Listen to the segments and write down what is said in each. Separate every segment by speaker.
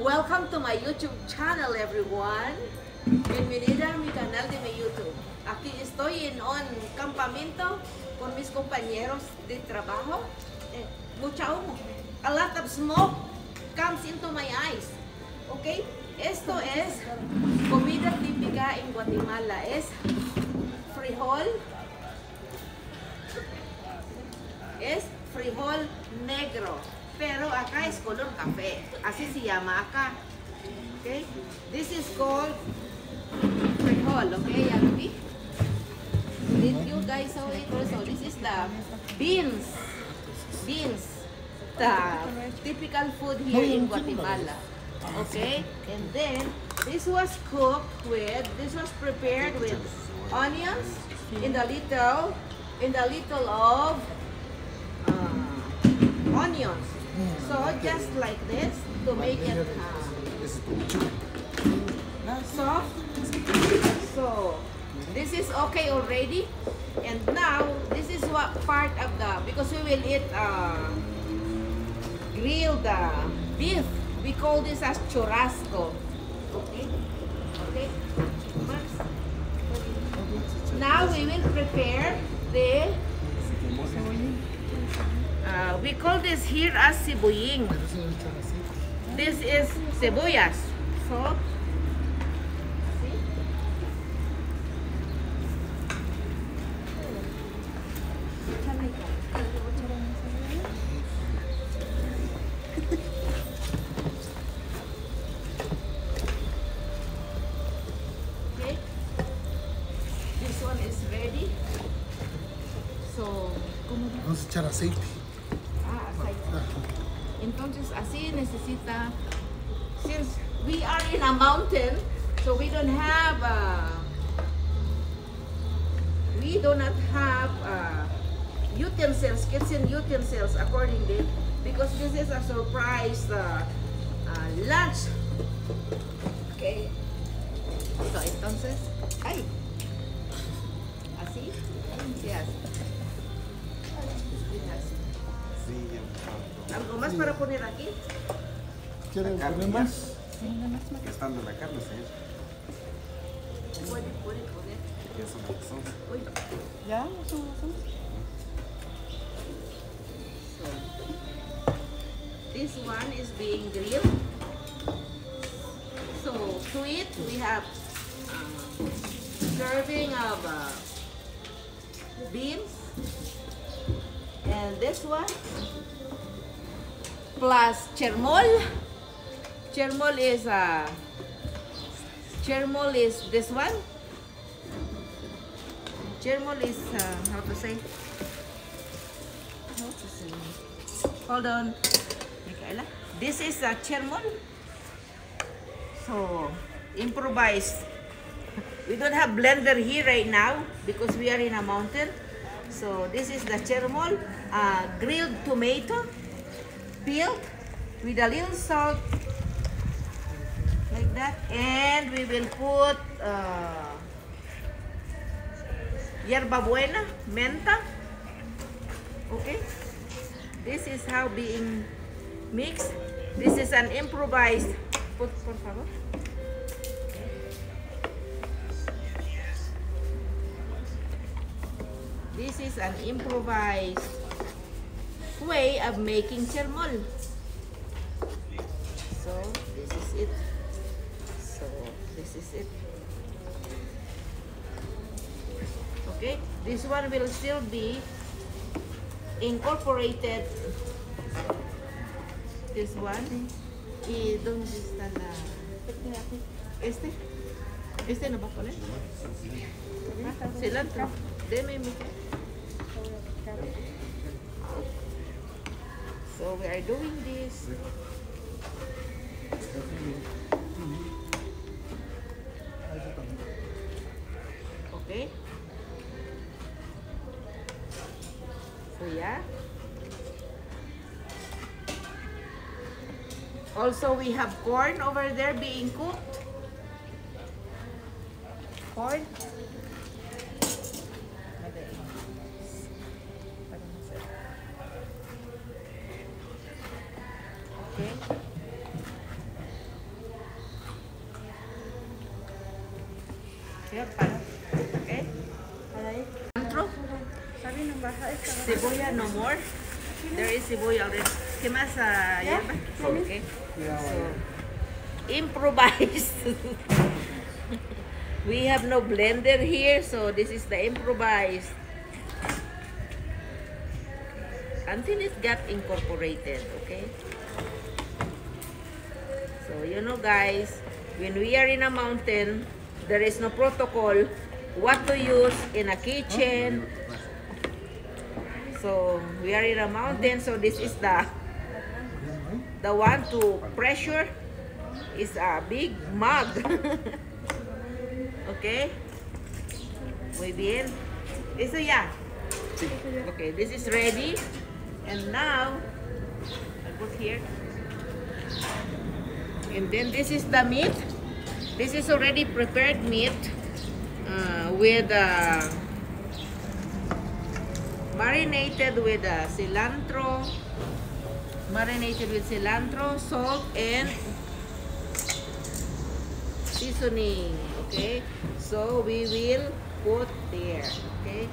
Speaker 1: Welcome to my YouTube channel, everyone. Bienvenida a mi canal de mi YouTube. Aquí estoy en un campamento con mis compañeros de trabajo. Eh, mucha humo. A lot of smoke comes into my eyes. Okay? Esto es comida típica en Guatemala. Es frijol. Es frijol negro. Pero acá es color café. Así se llama acá. Okay? This is called frijol. Okay, Yalubi? Did you guys saw it also? This is the beans. Beans. The typical food here in Guatemala. Okay? And then, this was cooked with, this was prepared with onions in the little, in the little of uh, onions. So just like this to make it uh, soft. So this is okay already. And now this is what part of the because we will eat uh, grilled uh, beef. We call this as churrasco. Okay. Okay. Now we will prepare the we call this here as cebuying. This is cebuyas. So, see? This one is ready. So,
Speaker 2: Vamos a echar aceite.
Speaker 1: Entonces así necesita, since we are in a mountain, so we don't have, uh, we do not have uh, utensils, kitchen utensils accordingly, because this is a surprise uh, uh, lunch. Okay. So entonces, ay, así. Yes. Más para poner aquí?
Speaker 2: ¿Quieren
Speaker 3: Acá,
Speaker 2: poner
Speaker 3: ya.
Speaker 2: más?
Speaker 3: Ya estando la carne, señor.
Speaker 1: Puede, puede poner.
Speaker 3: Ya son las son.
Speaker 1: Uy.
Speaker 4: ¿Ya? ¿Eso son?
Speaker 1: This one is being grilled. So to it we have um, serving of uh, beans and this one plus chermol. Chermol is uh, chermol is this one. Chermol is uh, how to say? How to say? Hold on. Michaela. This is a chermol. So, improvised. We don't have blender here right now because we are in a mountain. So, this is the chermol, uh, grilled tomato, peeled with a little salt, like that. And we will put uh, yerba buena, menta. Okay? This is how being mixed. This is an improvised. Put, por favor. This is an improvised way of making chermol. So, this is it. So, this is it. Okay, this one will still be incorporated. This one. Y dónde está la este. Este no va a poner. Cilantro deme mi so we are doing this okay so yeah Also, we have corn over there being cooked. Corn. Sure, para. Okay?
Speaker 4: Aray.
Speaker 1: Antro?
Speaker 4: Sabi ng baha ito.
Speaker 1: Sibuya no more. There is sibuya already. ¿Qué más uh,
Speaker 4: Yeah.
Speaker 1: hierba? Okay. So, improvise. we have no blender here, so this is the improvised. Until it got incorporated, okay? So, you know guys, when we are in a mountain, there is no protocol what to use in a kitchen, So we are in a mountain, so this is the the one to pressure is a big mug. okay? Muy bien. Eso ya. Okay, this is ready. And now I put here. And then this is the meat. This is already prepared meat uh, with uh, marinated with uh, cilantro, marinated with cilantro, salt, and seasoning. Okay, so we will put there. Okay,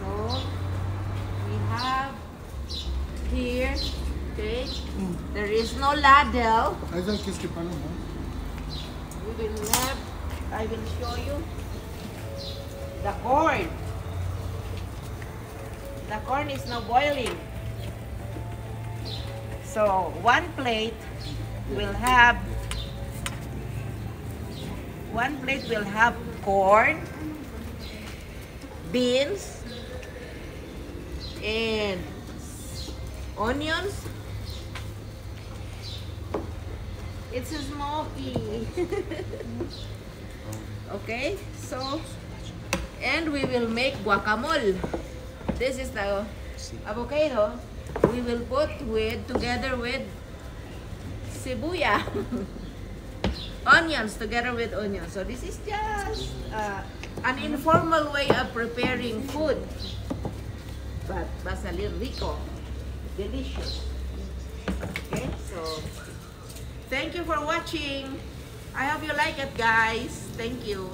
Speaker 1: so we have here. Okay, there is no ladle.
Speaker 2: Ahí sabes que es que pagan, ¿no?
Speaker 1: We will have. I will show you the corn. The corn is now boiling. So one plate will have one plate will have corn, beans, and onions. It's a smoky. okay, so and we will make guacamole. This is the avocado. We will put with together with sibuya. onions together with onions. So this is just uh, an informal way of preparing food. But basalil rico. Delicious. Okay, so thank you for watching. I hope you like it guys. Thank you.